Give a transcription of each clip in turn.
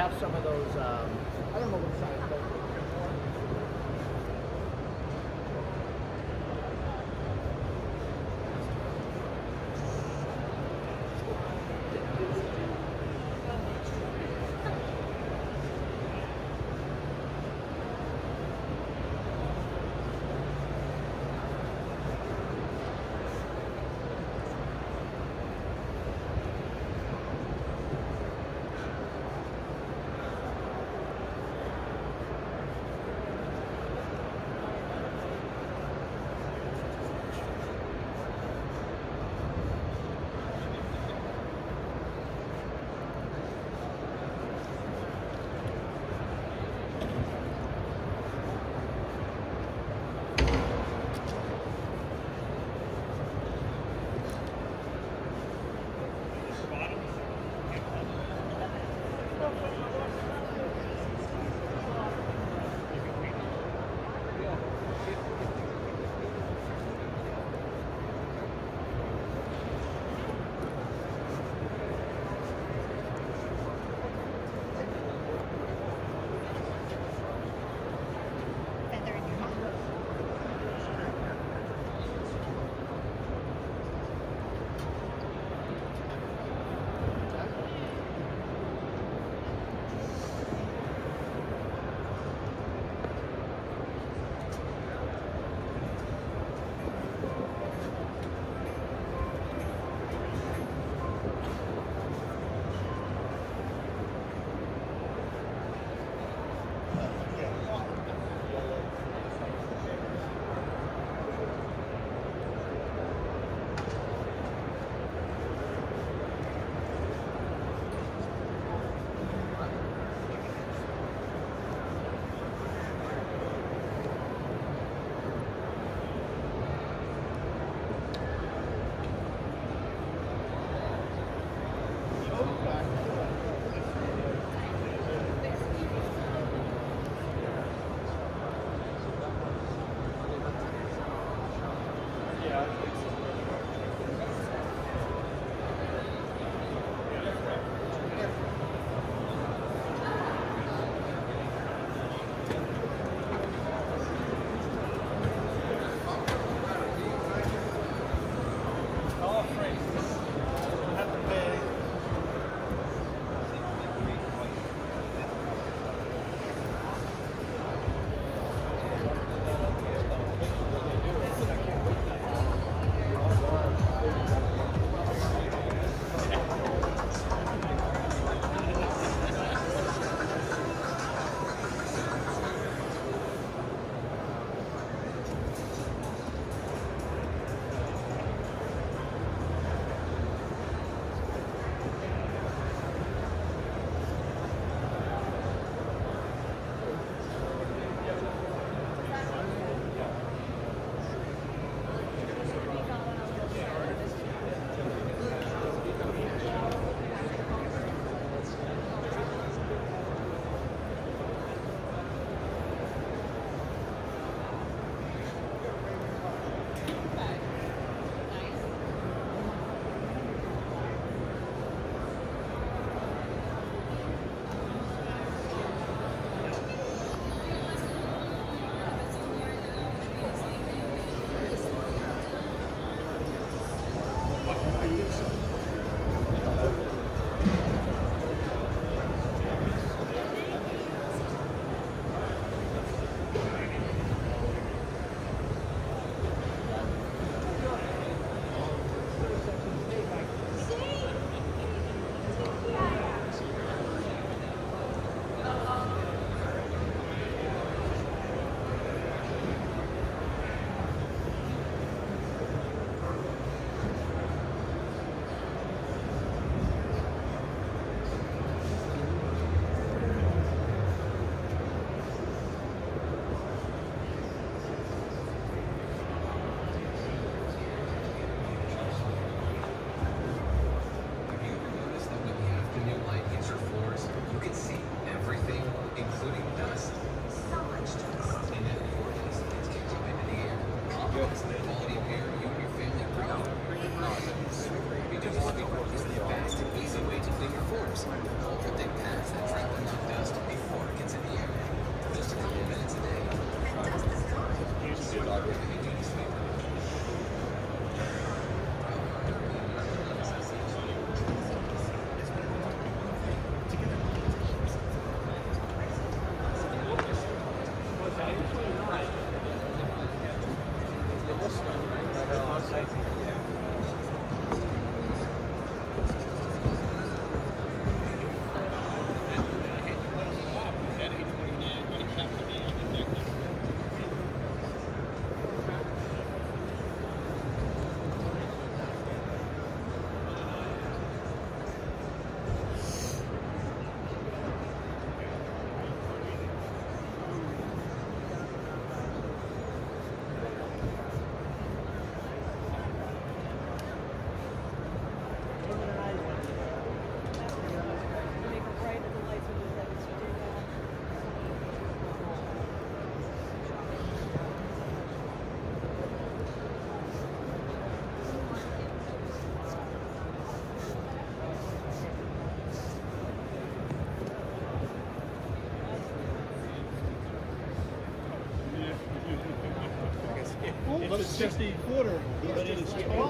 have some of those. Um, ですね。60 quarter, but it is 12.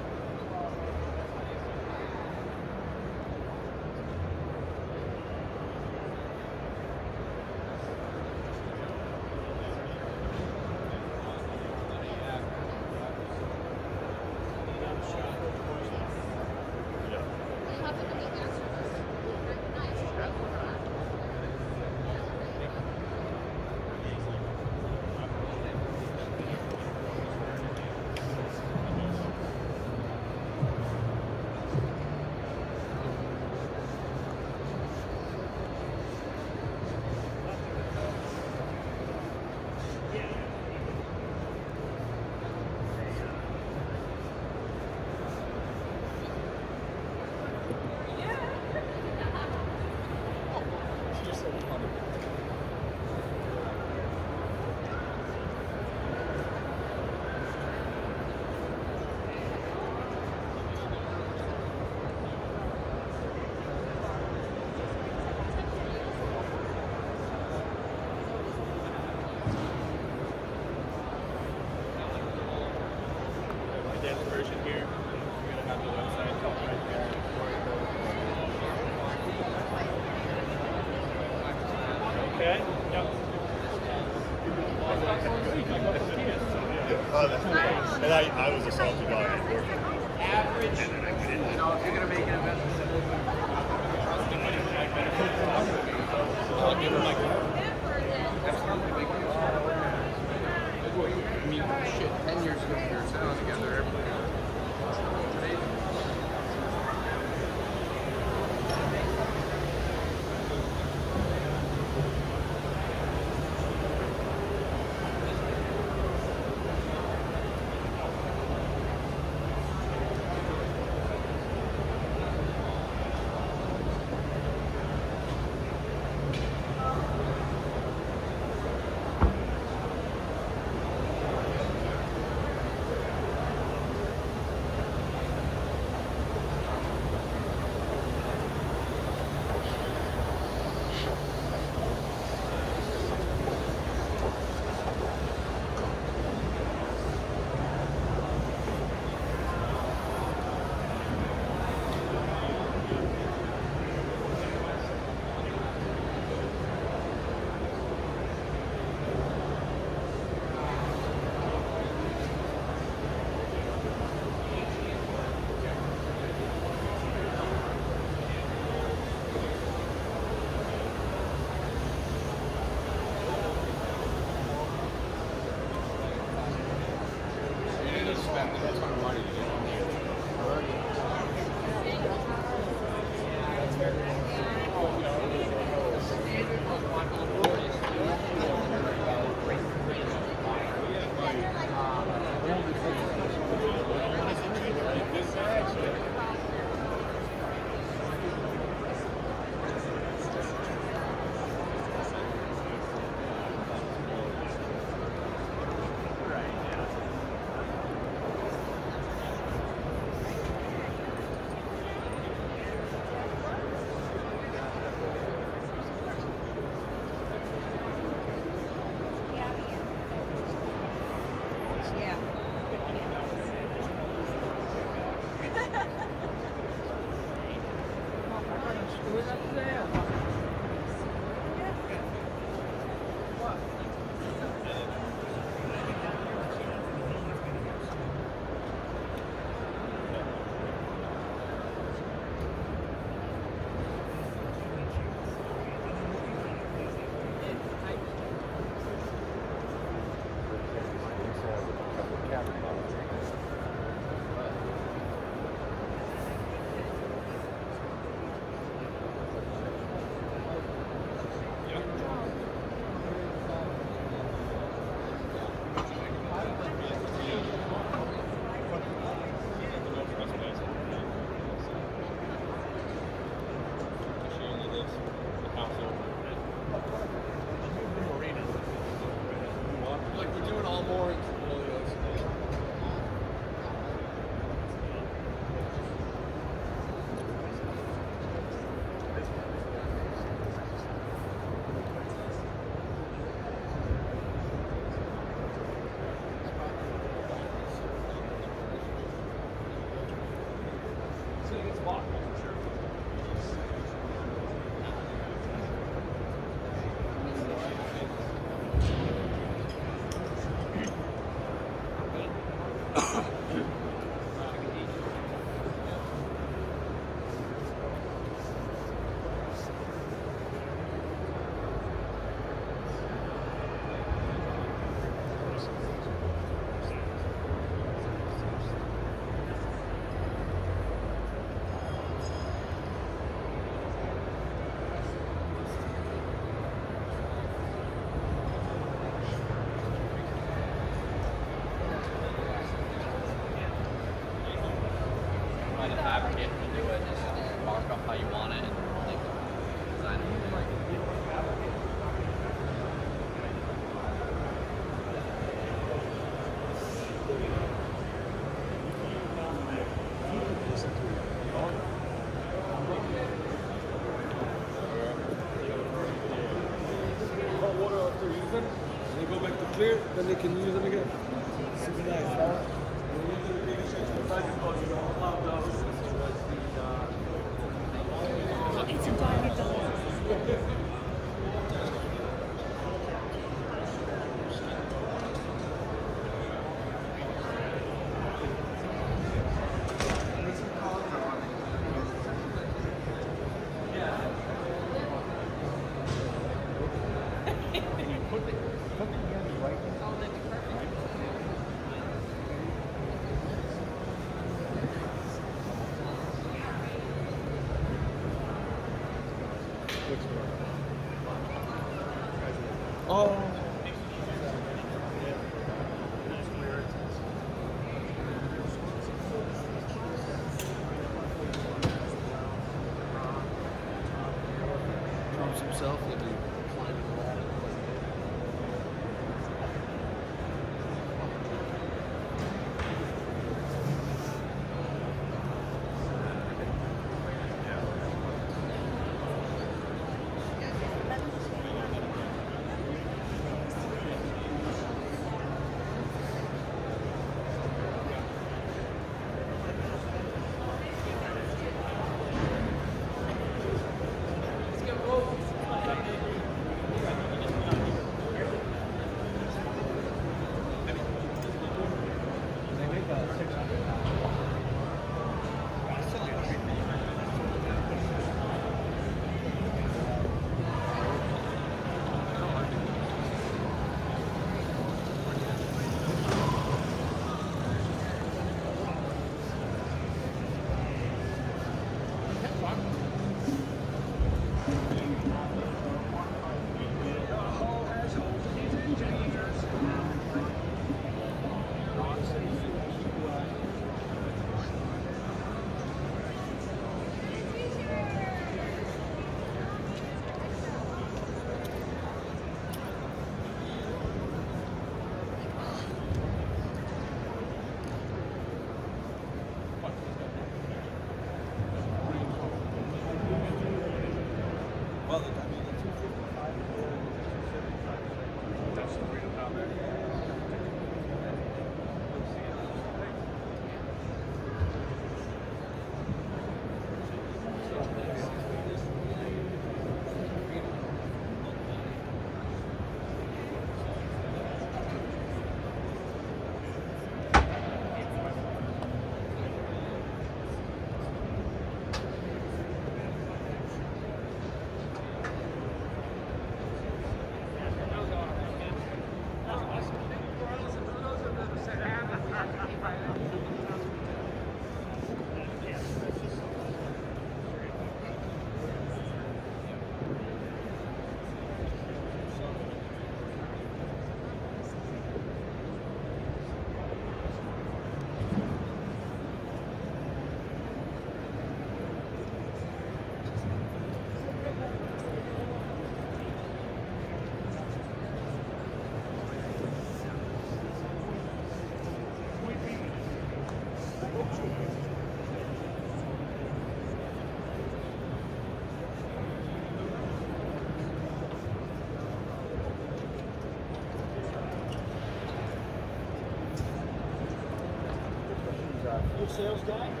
Sales guy?